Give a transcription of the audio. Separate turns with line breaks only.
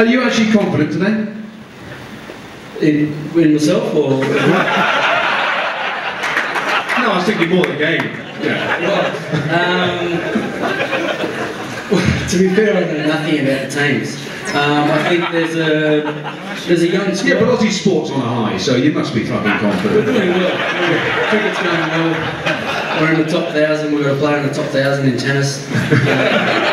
Are you actually confident today?
In, in myself or?
No, I was thinking more the game. Yeah.
Um, to be fair, I know nothing about the teams. Um, I think there's a there's a young squad.
Yeah, but Aussie sports on a high, so you must be fucking confident.
We're doing well. Cricket's going well. We're in the top thousand. We're a player in the top thousand in tennis.